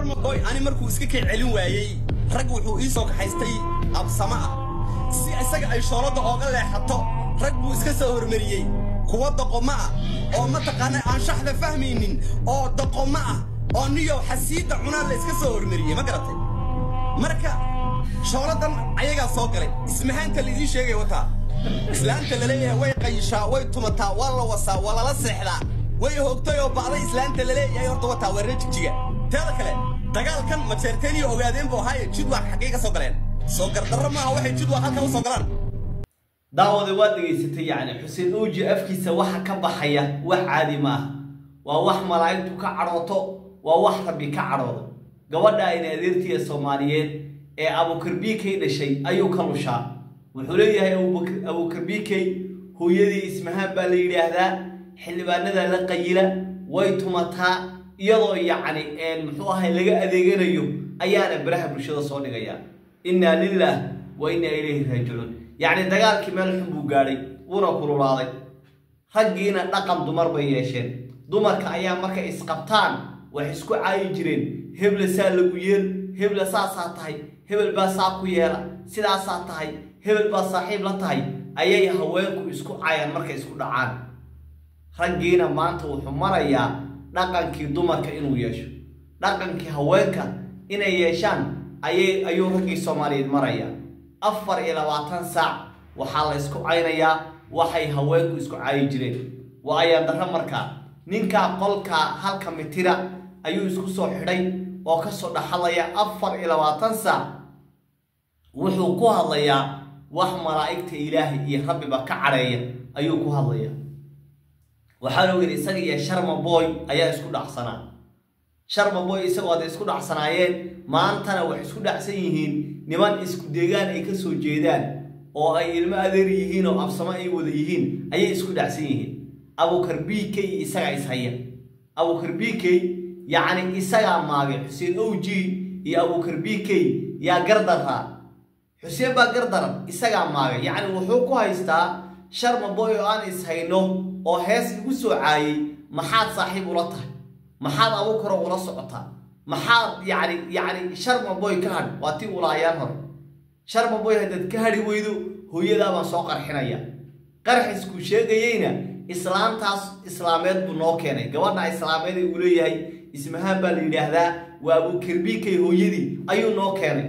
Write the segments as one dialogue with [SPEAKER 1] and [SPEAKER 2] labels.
[SPEAKER 1] kay celin waayey rag wuxuu ii soo kaxaystay absamo ah si isaga ay shoolada ooga leexato rag buu iska soo hormariyey kuwa doqomo ah oo mataqaana aan shaxda fahmaynin oo doqomo ah oo niyow xasiidda cunaa la iska soo hormariyey ma garatay marka shooladan ayagaa soo galay ismahaanta laidiin sheegay wataa islaanta laleeyahay way qayishaa way tumataa waa la wasaa waa lala seexdaa way hoogtay oo ba'day islaanta laleeyahay horta wataa waa rajigjiga teeda kale dagaalkan majeerteeniyo ogaadeen buu ahaaye jidwaaq xaggay ka soo galeen. Soo gardarro maaha waxay jidwaaq halkan u soo galaan.
[SPEAKER 2] Daawade waad dhegaysatay yacni xuseen uuji afkiisa waxa ka baxaya wax caadi ma ah waa wax malaa'igtu ka cadhooto waa wax rabbi ka cadhoodo. Gabadha ayna adeertiya soomaaliyeed ee abukarbiikay dhashay ayuu ka lushaa. Wuxuu leeyahay abukarbiikay hooyadii ismahaan baa la yidhaahdaa xildhibaanada la qayila way tumataa iyadoo yacni muxuu ahay laga adeeganayo ayaana baraha bulshada soo dhigaya. Innaa lilah wa innaa ilayhi raajicuun. Yacni dagaalkii meel xun buu gaadhay wuuna kululaaday. Raggiina dhaqan dumar bay yeesheen. Dumarka ayaa markay isqabtaan wax isku caayi jireen. Hebla saa lagu yeel hebla saasaa tahay hebel baa saa ku yeela sidaasaa tahay hebel baa saaxiib la tahay ayay haweenku isku caayaan markay isku dhacaan. Raggiina maanta wuxuu marayaa dhaqankii dumarka inuu yeesho. Dhaqankii haweenka inay yeeshaan ayuu raggii soomaaliyeed marayaa afar iyo labaatan saac waxaa la isku caynayaa waxay haweenku isku caayi jireen. Waa ayaan darro markaa ninkaa qolkaa halka mitira ayuu isku soo xidhay oo ka soo dhaxalaya afar iyo labaatan saac. Wuxuu ku hadlayaa wax malaa'igta ilaahay iyo rabbiba ka cadheeya ayuu ku hadlayaa waxaana yidhi isaga iyo sharma boy ayaa isku dhacsanaa. Sharma boy isagoo hadday isku dhacsanaayeen maantana waxay isku dhacsan yihiin niman isku deegaan ay ka soo jeedaan oo ay ilmo adeer yihiin oo absamo ay wada yihiin ayay isku dhacsan yihiin. Abukar b k isagaa ishaya abukar b k yacni isagaa maagay xuseen o g iyo abukar b k yaa gardaraa xuseen baa gardaran isagaa maagay yacni wuxuu ku haystaa sharma boy oo aan ishayno oo hees igu soo caayay maxaad saaxiib ula tahay? Maxaad abukaro ula socotaa? Maxaad yacni yacni sharma boy ka hadh waa tii ulaayaan hore sharma boy haddaad ka hadhi weydo hooyadaa baan ssoo qarxinaya. Qarxiskuu sheegayeyna islaantaas islaameed buu noo keenay. Gabadha islaameed ee uu leeyahay ismahaan baa la yidhaahdaa waa abukarbiikay hooyadii ayuu noo keenay.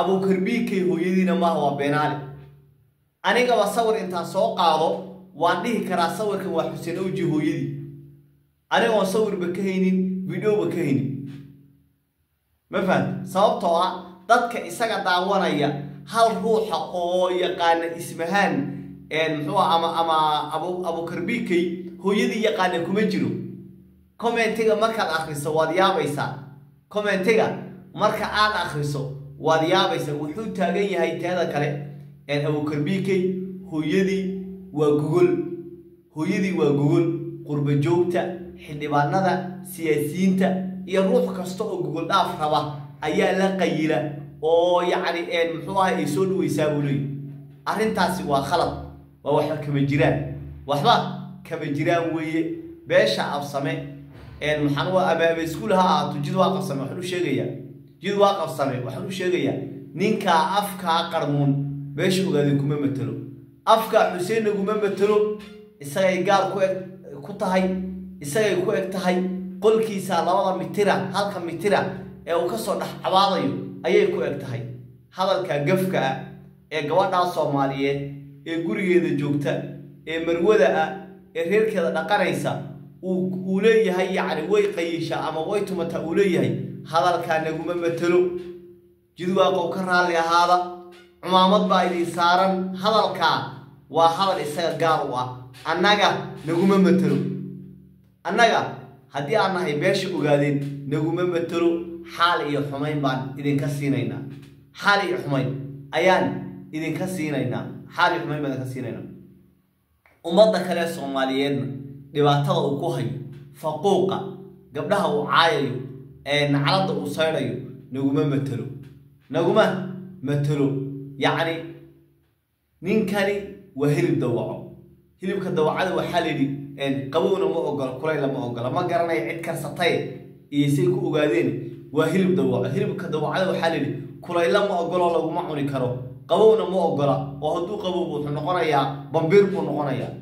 [SPEAKER 2] Abukarbiikay hooyadiina maaha waa beenaale. Anigaba sawir intaan soo qaado waan dhihi karaa sawirkan waa xuseen owji hooyadii. Anigoon sawirba ka haynin videoba ka haynin. Ma fahamta sababtoo ah dadka isaga daawanaya hal ruuxa oo yaqaana ismahaan muxuu ama ama abu abukarbiikay hooyadii yaqaana kuma jiro. Commentiga markaad akhriso waad yaabaysaa. Commentiga marka aad akhriso waad yaabaysaa. Wuxuu taagan yahay teeda kale. Abukarbiikay hooyadii waa gogol hooyadii waa gogol qurba joogta xildhibaanada siyaasiyiinta iyo ruux kasta oo gogol dhaaf raba ayaa la qayila oo yacni muxuu ahay ay soo dhawaysaa buu leeyi arrintaasi waa khalad. Waa waxba kama jiraan. Waxba kama jiraan weeye. Beesha absame maxaan u abaaba iskuul ha ahaato jid waa qabsame waxaan u sheegayaa. Jid waa qabsame waxaan u sheegayaa. Ninkaa afkaa qarmuun beesha ogaadeen kuma matelo afkaa xuseen naguma matelo isagay gaal ku eg ku tahay isagay ku eg tahay qolkiisa labada mitira halka mitira ee uu ka soo dhex cabaadayo ayay ku eg tahay. Hadalka gafka ah ee gabadhaa soomaaliyeed ee gurigeeda joogta ee marwada ah ee reerkeeda dhaqanaysa uu leeyahay yacni way qayishaa ama way tumataa uu leeyahay hadalkaa naguma matelo jidwaaqow ka raalli ahaada cumaamad baa idin saaran hadalkaa waa hadal isaga gaar u ah. Annaga naguma matelo annaga haddii aan nahay beesha ogaadeen naguma matelo xaal iyo xumayn baan idinka siinaynaa. Xaal iyo xumayn ayaan idinka siinaynaa. Xaal iyo xumayn baan idinka siinaynaa. Ummadda kale soomaaliyeedna dhibaatada uu ku hayo faquuqa gabdhaha uu caayayo ee nacladda uu saydhayo naguma matelo naguma matelo yacni ninkani waa hilib dawaco hilibka dawacada waxaa la yidhi qabowna ma ogola kulayla ma ogola ma garanayo cid karsatay iyo say ku ogaadeen. Waa hilib dawaco hilibka dawacada waxaa la yidhi kulayla ma ogolo laguma cuni karo. Qabowna ma ogola oo hadduu qabow wuxuu noqonayaa bambiir buu noqonayaa.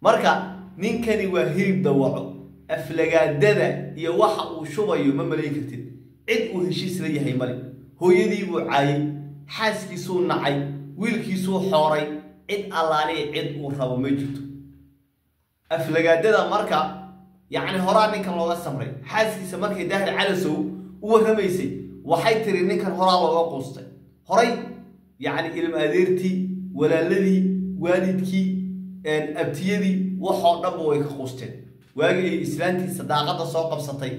[SPEAKER 2] Marka ninkani waa hilib dawaco aflagaadada iyo waxa uu shubayo ma malayn kartid. Cid uu heshiis la yahay male hooyadii buu caayay xaaskiisuu nacay wiilkiisuu xooray cid allaaliya cid uu rabo ma jirto. Aflagaadada marka yacni horaa ninkan looga samray xaaskiisa markay daahir calasow u warramaysay waxay tiri ninkan horaa looga quustay. Horay yacni ilma adeertii walaaladii waalidkii abtiyadii waxoo dhanba way ka quusteen waagii ay islaantiisa daaqadda soo qabsatay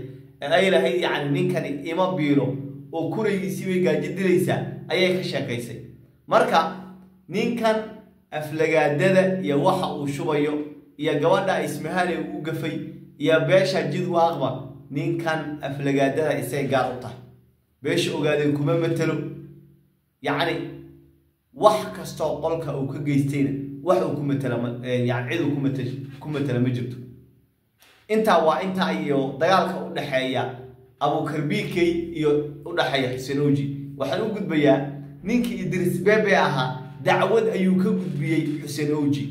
[SPEAKER 2] ay lahayd yacni ninkani ima biiro oo kuraygiisii bay gaajo dilaysaa ayay ka sheekaysay marka ninkan aflagaadada iyo waxa uu shubayo iyo gabadha ismahaale u gafay iyo beesha jidwaaqba ninkan aflagaadada isay gaar u tahay. Beesha ogaadeen kuma matelo yacni wax kastoo qolka uu ka geystayna wax uu ku matela yani cid uu ku matela ma jirto. Intaa waa intaa iyo dagaalka u dhexeeya abukarbiikey iyo u dhexeeya xuseen waxaan u gudbayaa ninkii idris bebe ahaa dacwad ayuu ka gudbiyey xuseen oji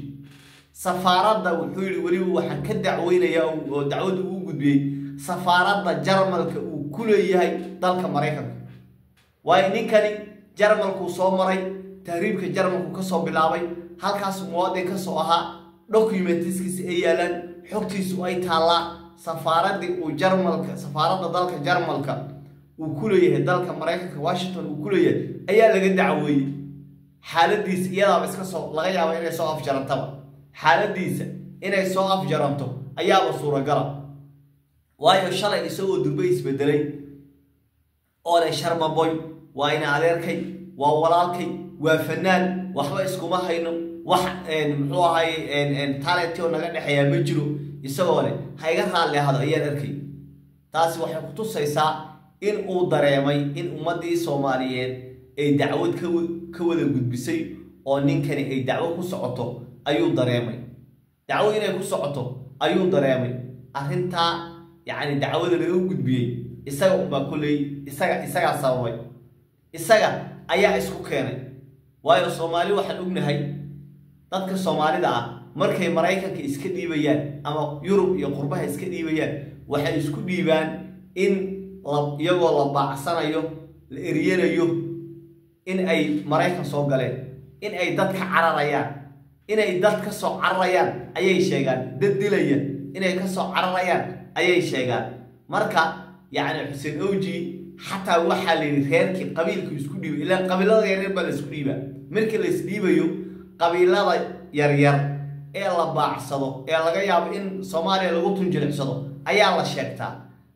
[SPEAKER 2] safaaradda wuxuu yidhi weliba waxaan ka dacweynayaa oo dacwadda uu gudbiyey safaaradda jarmalka uu ku leeyahay dalka maraykanka waayo ninkani jarmalkuu soo maray tahriibka jarmalku ka soo bilaabay halkaas muwaadin ka soo ahaa documentiskiisa ay yaalaan xogtiisu ay taallaa safaaraddii uu jarmalka safaaradda dalka jarmalka uu ku leeyahay dalka maraykanka washington uu ku leeyahay ayaa laga dacweeyey xaaladiisa iyadaaba iska soo laga yaaba inay soo afjarantaba xaaladiisa inay soo afjaranto ayaaba suuragala waayo shalay isagoo durbe isbedelay oo leh sharmaboy waa ina adeerkay waa walaalkay waa fanaan waxba iskuma hayno wax muxuu ahaye talenti oo naga dhexeeyaa ma jiro isagoo leh ha iga raalli ahado ayaan arkay. Taasi waxay ku tusaysaa in uu dareemay in ummaddii soomaaliyeed ay dacwad ka wada gudbisay oo ninkani ay dacwo ku socoto ayuu dareemay. Dacwo inay ku socoto ayuu dareemay. Arrintaa yacni dacwada laga gudbiyey isaga unbaa kulley isaga isagaa sababay. Isaga ayaa isku keenay. Waayo soomaali waxaan ognahay dadka soomaalida ah markay maraykanka iska dhiibayaan ama yurub iyo qurbaha iska dhiibayaan waxay isku dhiibaan in iyagoo la baacsanayo la eryanayo in ay maraykan soo galeen in ay dad ka cararayaan inay dad ka soo cararayaan ayay sheegaan. Dad dilaya inay ka soo cararayaan ayay sheegaan. Marka yacni xuseen oji xataa waxaa la yidhi reerkii qabiilku isku dhiibay ilaa qabiilada yaryar baa la isku dhiibaa markii la isdhiibayo qabiilada yaryar ee la baacsado ee laga yaabo in soomaaliya lagu tunjilicsado ayaa la sheegtaa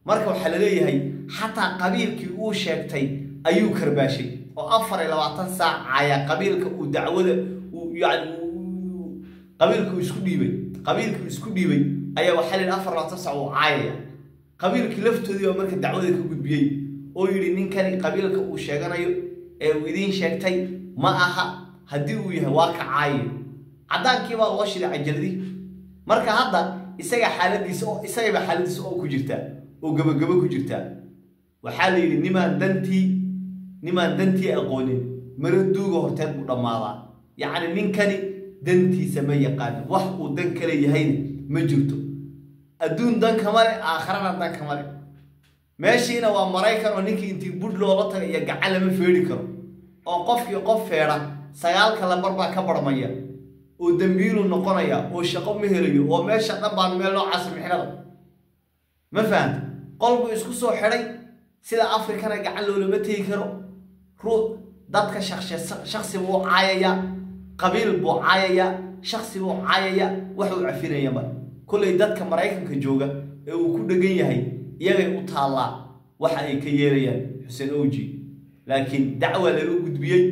[SPEAKER 2] marka waxaa la leeyahay xataa qabiilkii uu sheegtay ayuu karbaashay. Oo afar iyo labaatan saac ayaa qabiilka uu dacwada yani isku dhiibay. Qabiilku isku dhiibay ayaa waxaa la yidhi afar labaatan saac uu caayaya. Qabiilkii laftoodii baa marka dacwada ka gudbiyey oo yidhi ninkani qabiilka uu sheeganayo ee uu idiin sheegtay ma aha. Haddii uu yahay waa ka caaye. Caddaankii baa loo shiday cajaladii marka hadda isaga xaaladiisa oo isagayba xaaladiisa oo ku jirtaa oo gabagabo ku jirtaa waxaa la yidhi nimaan dantii nimaan dantii aqoonin. Mara duuga horteed buu dhammaadaa yacni ninkani dantiisa ma yaqaano wax uu dan kale yahayna ma jirto. Adduun dan kama le aakharana dan kama le meeshiina waa maraykan oo ninkii intii budh loola taga iyo gacan lama feedhi karo. Oo qofkii qof feedha sagaalka lambar baa ka barmaya oo dembiilu noqonaya oo shaqo ma helayo oo meesha dhan baan meel noocaas mixnada. Ma fahamta qolbuu isku soo xidhay sida afrikana gacan loolama tegi karo. Ruu dadka shaksi buu caayayaa qabiil buu caayayaa shaksi buu caayayaa waxuu cafinaya mar. Kollay dadka maraykanka jooga ee uu ku dhegan yahay iyagay u taallaa waxa ay ka yeelayaan xuseen oji laakiin dacwa laga gudbiyey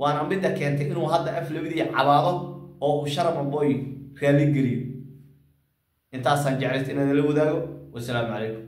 [SPEAKER 2] waana midda keentay inuu hadda af labadii cabaado oo uu sharmaboy raalli geliyo. Intaasaan jeclaysta inaan la wadaago. Wasalaamu calaykum